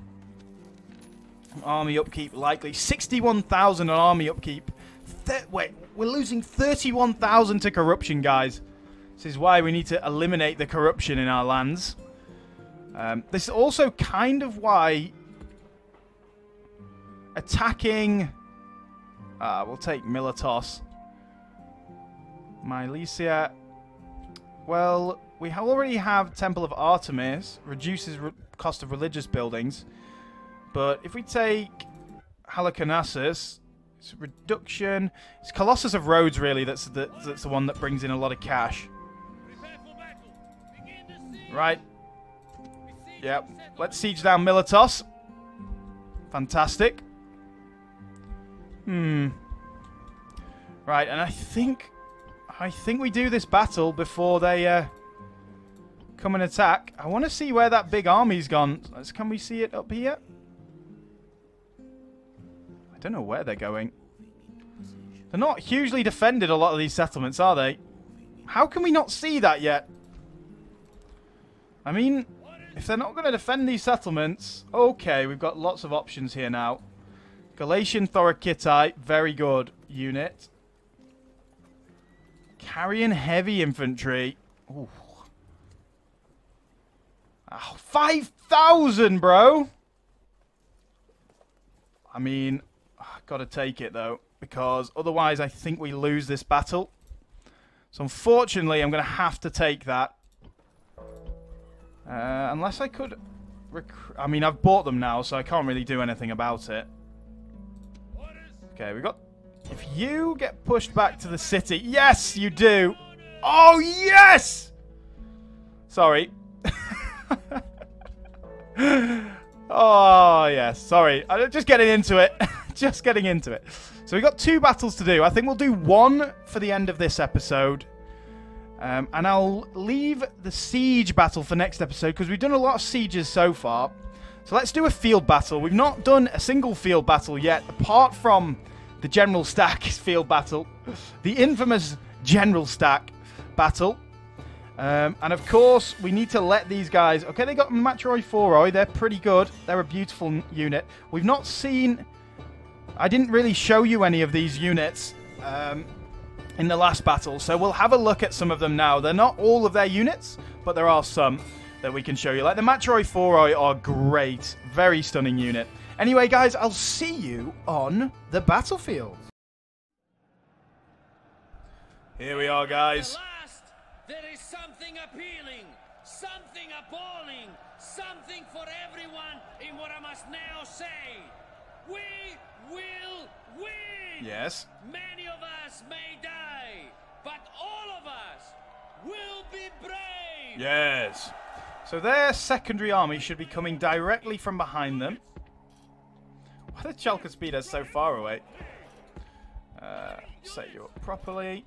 army upkeep. Likely 61,000 on army upkeep. Th wait, we're losing 31,000 to corruption, guys. This is why we need to eliminate the corruption in our lands. Um, this is also kind of why attacking... Uh, we'll take Militos. Milesia. Well, we already have Temple of Artemis. Reduces re cost of religious buildings. But if we take Halicarnassus, it's reduction. It's Colossus of Rhodes, really, that's the, that's the one that brings in a lot of cash. Right. Yep. Let's siege down Militos. Fantastic. Hmm. Right, and I think... I think we do this battle before they uh, come and attack. I want to see where that big army's gone. Can we see it up here? I don't know where they're going. They're not hugely defended, a lot of these settlements, are they? How can we not see that yet? I mean, if they're not going to defend these settlements, okay, we've got lots of options here now. Galatian Thorakitai, very good unit. Carrying heavy infantry. Ooh. Oh, 5,000, bro! I mean, I gotta take it, though, because otherwise I think we lose this battle. So unfortunately, I'm going to have to take that. Uh, unless I could... I mean, I've bought them now, so I can't really do anything about it. Okay, we got... If you get pushed back to the city... Yes, you do! Oh, yes! Sorry. oh, yes. Sorry. I'm just getting into it. just getting into it. So we got two battles to do. I think we'll do one for the end of this episode. Um, and I'll leave the siege battle for next episode because we've done a lot of sieges so far. So let's do a field battle. We've not done a single field battle yet, apart from the general stack field battle, the infamous general stack battle. Um, and of course, we need to let these guys... Okay, they got Matroi Foroi. They're pretty good. They're a beautiful unit. We've not seen... I didn't really show you any of these units. Um, in the last battle. So we'll have a look at some of them now. They're not all of their units, but there are some that we can show you. Like the Matroi Foroi are great. Very stunning unit. Anyway, guys, I'll see you on the battlefield. Here we are, guys. Last, there is something appealing, something appalling, something for everyone in what I must now say. We will win! Yes. Many of us may die, but all of us will be brave! Yes. So their secondary army should be coming directly from behind them. Why the Chalkaspides so far away? Uh, set you up properly.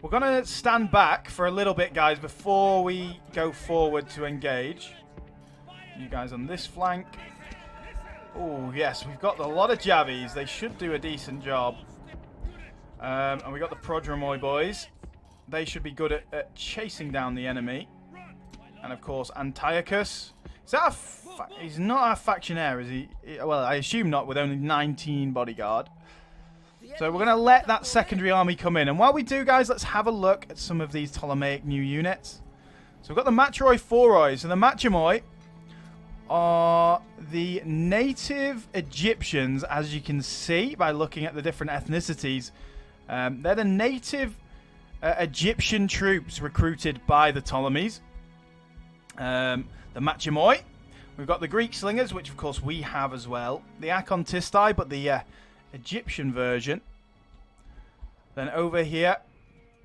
We're going to stand back for a little bit, guys, before we go forward to engage. You guys on this flank. Oh, yes, we've got a lot of Javies. They should do a decent job. Um, and we got the Prodromoi boys. They should be good at, at, chasing down the enemy. And, of course, Antiochus. Is that a he's not a faction heir, is he? Well, I assume not, with only 19 bodyguard. So we're going to let that secondary army come in. And while we do, guys, let's have a look at some of these Ptolemaic new units. So we've got the Matroi Foroi. So the Machimoi are the native Egyptians, as you can see by looking at the different ethnicities. Um, they're the native uh, Egyptian troops recruited by the Ptolemies. Um, the Machimoi. We've got the Greek Slingers, which of course we have as well. The Akontistai, but the uh, Egyptian version. Then over here,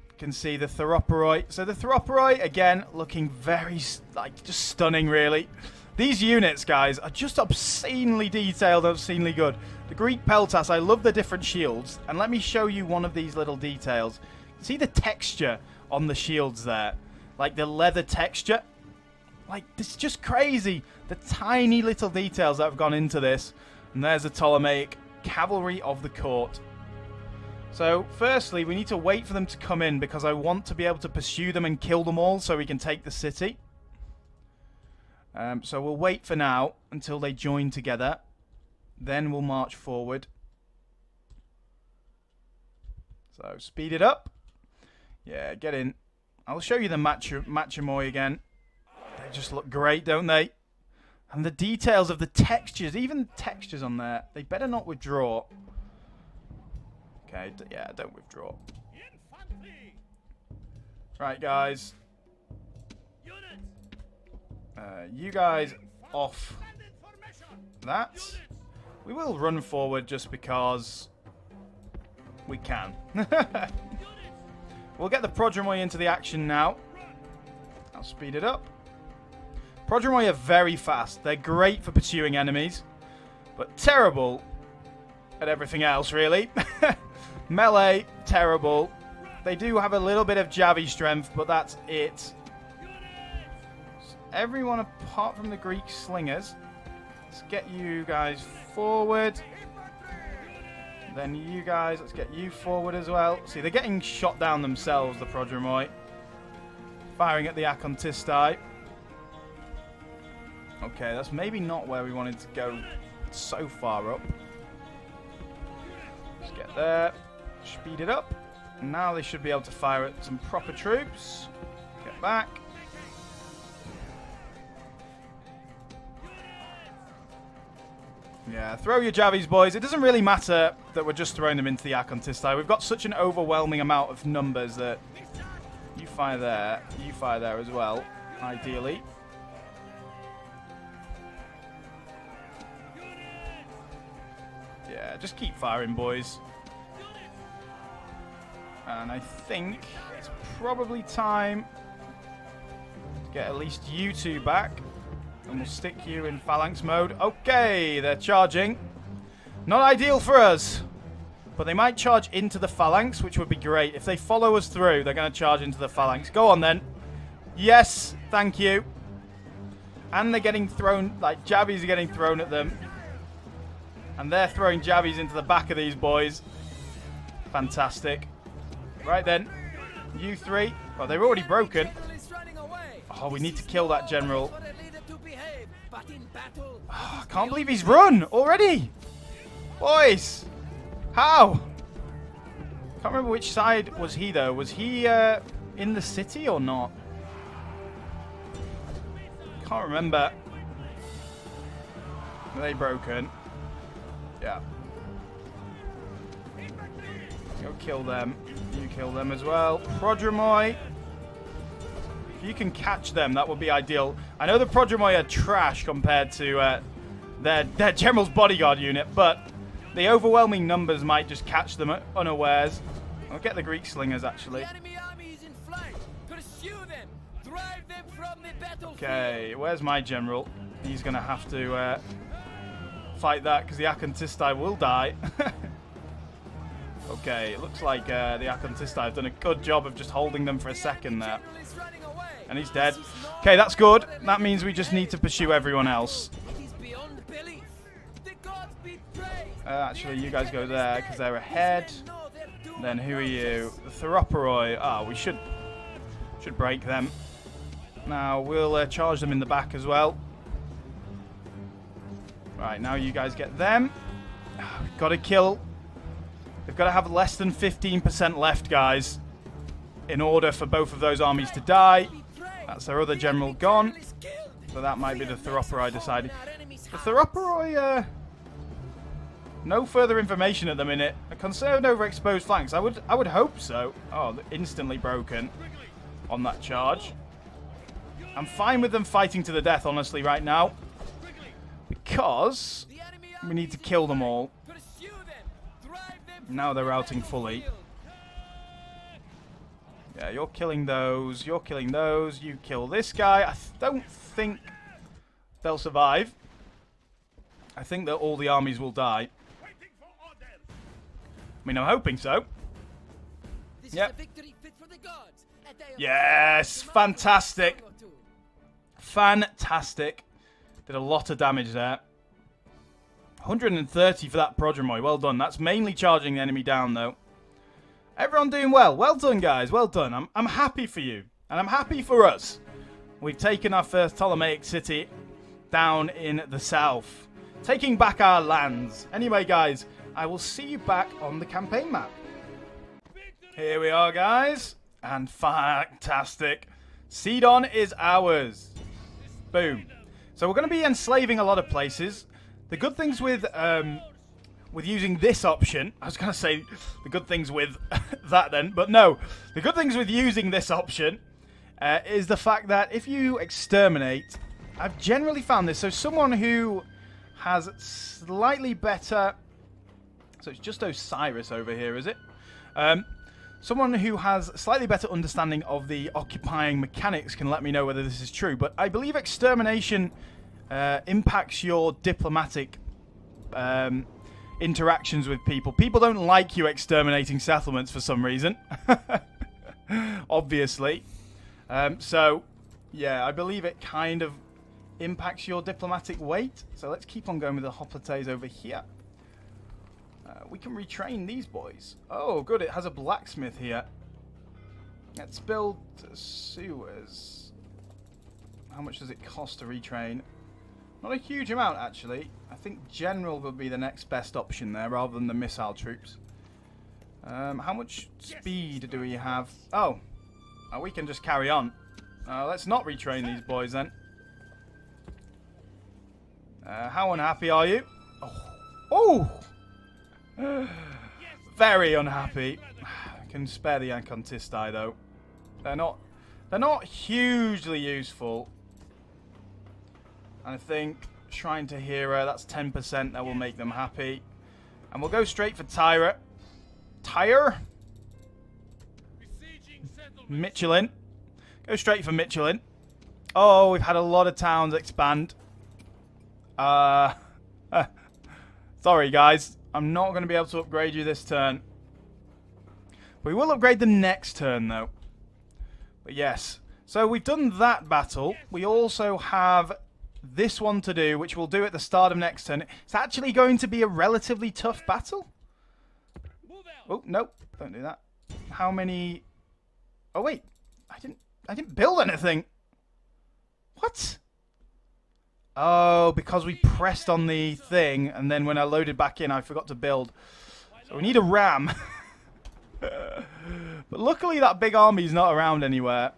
you can see the Thureophoroi. So the Thureophoroi, again, looking very, like, just stunning, really. These units, guys, are just obscenely detailed, obscenely good. The Greek Peltas, I love the different shields. And let me show you one of these little details. See the texture on the shields there? Like the leather texture? Like, this is just crazy. The tiny little details that have gone into this. And there's the Ptolemaic cavalry of the court. So, firstly, we need to wait for them to come in because I want to be able to pursue them and kill them all so we can take the city. Um, so we'll wait for now until they join together. Then we'll march forward. So speed it up. Yeah, get in. I'll show you the match Machimoi again. Just look great, don't they? And the details of the textures, even textures on there, they better not withdraw. Okay, yeah, don't withdraw. Right, guys. Uh, you guys off that. We will run forward just because we can. we'll get the Prodromoi into the action now. I'll speed it up. Prodromoi are very fast. They're great for pursuing enemies, but terrible at everything else, really. Melee, terrible. They do have a little bit of Javi strength, but that's it. Everyone apart from the Greek slingers. Let's get you guys forward. Then you guys, let's get you forward as well. See, they're getting shot down themselves, the Prodromoi. Firing at the Akontistai. Okay, that's maybe not where we wanted to go so far up. Let's get there. Speed it up. Now they should be able to fire at some proper troops. Get back. Yeah, throw your Javis, boys. It doesn't really matter that we're just throwing them into the Akontistai. We've got such an overwhelming amount of numbers that you fire there, you fire there as well, ideally. Yeah, just keep firing, boys. And I think it's probably time to get at least you two back. And we'll stick you in phalanx mode. Okay, they're charging. Not ideal for us. But they might charge into the phalanx, which would be great. If they follow us through, they're going to charge into the phalanx. Go on, then. Yes, thank you. And they're getting thrown, like, jabbies are getting thrown at them. And they're throwing jabbies into the back of these boys. Fantastic. Right then. You three. Well, they're already broken. Oh, we need to kill that general. Oh, I can't believe he's run already. Boys. How? Can't remember which side was he, though. Was he uh, in the city or not? Can't remember. Are they broken? Yeah. Go kill them. You kill them as well. Prodromoi. If you can catch them, that would be ideal. I know the Prodromoi are trash compared to uh, their, their General's Bodyguard unit, but the overwhelming numbers might just catch them unawares. I'll get the Greek slingers, actually. Okay, where's my general? He's going to have to uh, fight that because the Akontistai will die. okay, it looks like uh, the Akontistai have done a good job of just holding them for a second there. And he's dead. Okay, that's good. That means we just need to pursue everyone else. Uh, actually, you guys go there because they're ahead. Then who are you? The Thureophoroi. Ah, oh, we should should break them. Now we'll uh, charge them in the back as well. Right, now you guys get them. Got to kill. They've got to have less than 15% left, guys, in order for both of those armies to die. That's their other general gone. So that might be the Thureophoroi decided. The Thureophoroi, uh, no further information at the minute. A concern over exposed flanks. I would I would hope so. Oh, instantly broken on that charge. I'm fine with them fighting to the death, honestly, right now. Because we need to kill them all. Now they're routing fully. Yeah, you're killing those. You're killing those. You kill this guy. I don't think they'll survive. I think that all the armies will die. I mean, I'm hoping so. Yep. Yes, fantastic. Fantastic. Did a lot of damage there. 130 for that Prodromoi. Well done. That's mainly charging the enemy down, though. Everyone doing well. Well done, guys. Well done. I'm, I'm happy for you. And I'm happy for us. We've taken our first Ptolemaic city down in the south. Taking back our lands. Anyway, guys, I will see you back on the campaign map. Here we are, guys. And fantastic. Sidon is ours. Boom. So we're going to be enslaving a lot of places. The good things with um, with using this option, I was going to say the good things with that then, but no. The good things with using this option uh, is the fact that if you exterminate, I've generally found this. So someone who has slightly better... So it's just Osiris over here, is it? Um, someone who has slightly better understanding of the occupying mechanics can let me know whether this is true. But I believe extermination uh, impacts your diplomatic um, interactions with people. People don't like you exterminating settlements for some reason. Obviously. Um, so, yeah, I believe it kind of impacts your diplomatic weight. So let's keep on going with the hoplites over here. Uh, we can retrain these boys. Oh, good. It has a blacksmith here. Let's build sewers. How much does it cost to retrain? Not a huge amount, actually. I think general would be the next best option there, rather than the missile troops. Um, how much speed do we have? Oh, oh we can just carry on. Uh, let's not retrain these boys then. Uh, how unhappy are you? Oh! oh! Very unhappy. Can spare the Akontistai though. They're not they're not hugely useful. And I think Shrine to Hera, that's 10% that will make them happy. And we'll go straight for Tyra. Tyre? Michelin. Go straight for Michelin. Oh, we've had a lot of towns expand. Uh, sorry, guys. I'm not going to be able to upgrade you this turn. We will upgrade the next turn, though. But yes. So we've done that battle. We also have this one to do, which we'll do at the start of next turn. It's actually going to be a relatively tough battle. Oh, no. Don't do that. How many... Oh, wait. I didn't... I didn't build anything. What? Oh, because we pressed on the thing, and then when I loaded back in, I forgot to build. So we need a ram. but luckily that big army's not around anywhere.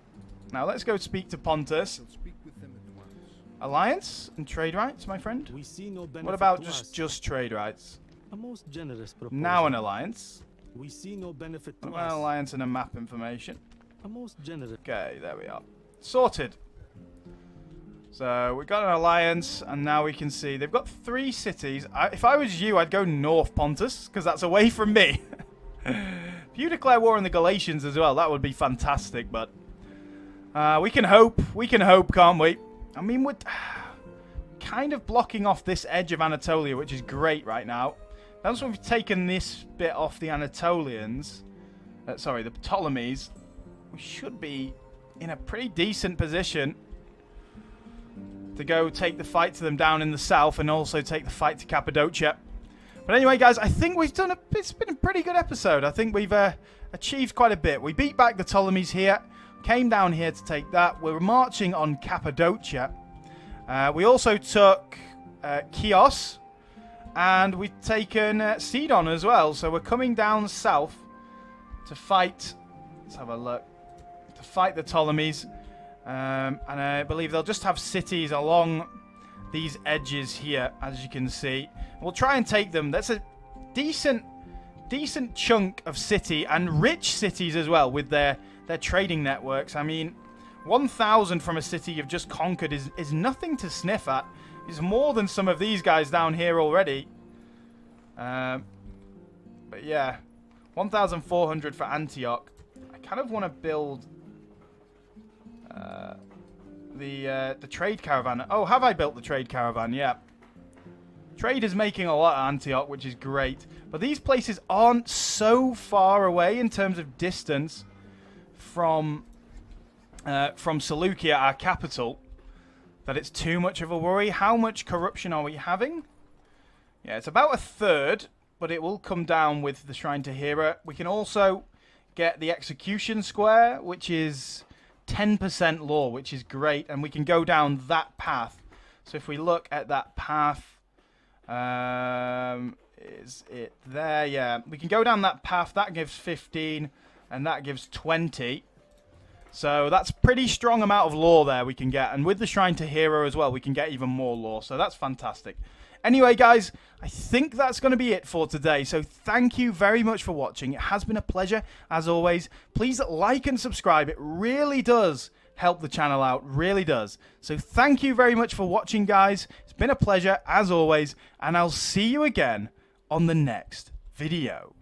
Now let's go speak to Pontus. Alliance and trade rights, my friend? We see no what about just, just trade rights? A most generous proposal. Now an alliance. We see no benefit to what about us. an alliance and a map information? A most generous. Okay, there we are. Sorted. So we've got an alliance, and now we can see they've got three cities. I, if I was you, I'd go north Pontus, because that's away from me. if you declare war on the Galatians as well, that would be fantastic, but uh, we can hope. We can hope, can't we? I mean, we're kind of blocking off this edge of Anatolia, which is great right now. Once we've taken this bit off the Anatolians, uh, sorry, the Ptolemies, we should be in a pretty decent position to go take the fight to them down in the south and also take the fight to Cappadocia. But anyway, guys, I think we've done a. It's been a pretty good episode. I think we've uh, achieved quite a bit. We beat back the Ptolemies here, came down here to take that. We're marching on Cappadocia. Uh, we also took uh, Chios, and we've taken uh, Sidon as well. So we're coming down south to fight. Let's have a look. To fight the Ptolemies. Um, and I believe they'll just have cities along these edges here, as you can see. We'll try and take them. That's a decent, decent chunk of city and rich cities as well with their their trading networks. I mean, 1,000 from a city you've just conquered is is nothing to sniff at. It's more than some of these guys down here already. Um, but yeah, 1,400 for Antioch. I kind of want to build uh, the uh, the trade caravan. Oh, have I built the trade caravan? Yeah. Trade is making a lot of Antioch, which is great. But these places aren't so far away in terms of distance from uh, from Seleucia, our capital. that it's too much of a worry. How much corruption are we having? Yeah, it's about a third, but it will come down with the Shrine to Hera. We can also get the Execution Square, which is 10% law, which is great, and we can go down that path. So if we look at that path, um, is it there? Yeah, we can go down that path. That gives 15, and that gives 20. So that's pretty strong amount of law there we can get. And with the Shrine to Hera as well, we can get even more law. So that's fantastic. Anyway, guys, I think that's going to be it for today. So thank you very much for watching. It has been a pleasure, as always. Please like and subscribe. It really does help the channel out. Really does. So thank you very much for watching, guys. It's been a pleasure, as always. And I'll see you again on the next video.